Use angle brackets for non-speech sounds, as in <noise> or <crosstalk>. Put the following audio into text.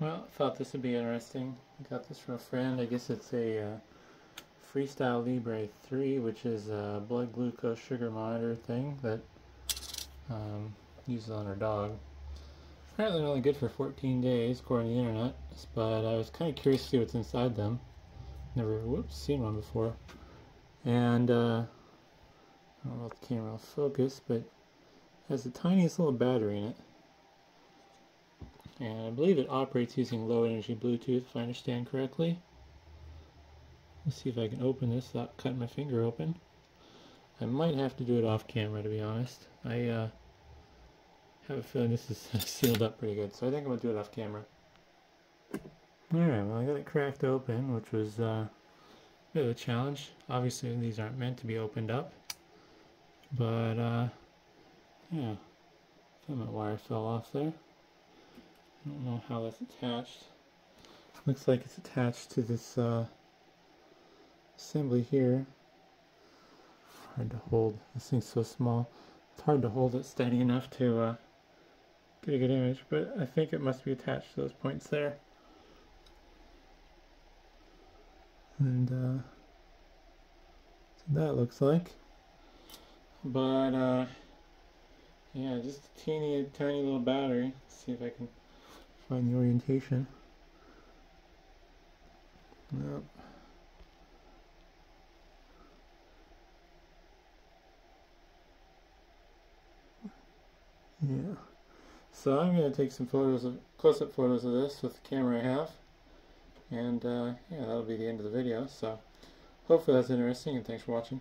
Well, I thought this would be interesting. I got this from a friend. I guess it's a uh, Freestyle Libre 3, which is a blood glucose sugar monitor thing that um, uses on her dog. Apparently only good for 14 days, according to the internet, but I was kind of curious to see what's inside them. Never, whoops, seen one before. And, uh, I don't know if the camera will focus, but has the tiniest little battery in it. And I believe it operates using low energy Bluetooth, if I understand correctly. Let's see if I can open this without cutting my finger open. I might have to do it off camera, to be honest. I uh, have a feeling this is <laughs> sealed up pretty good, so I think I'm going to do it off camera. Alright, well I got it cracked open, which was uh, a bit of a challenge. Obviously these aren't meant to be opened up. But, uh, yeah, filament wire fell off there. I don't know how that's attached. Looks like it's attached to this uh, assembly here. Hard to hold. This thing's so small. It's hard to hold it steady enough to uh, get a good image, but I think it must be attached to those points there. And uh, that looks like. But uh, yeah, just a teeny tiny little battery. Let's see if I can find the orientation. Nope. Yeah. So I'm going to take some photos of close-up photos of this with the camera I have. And uh, yeah, that'll be the end of the video. So hopefully that's interesting and thanks for watching.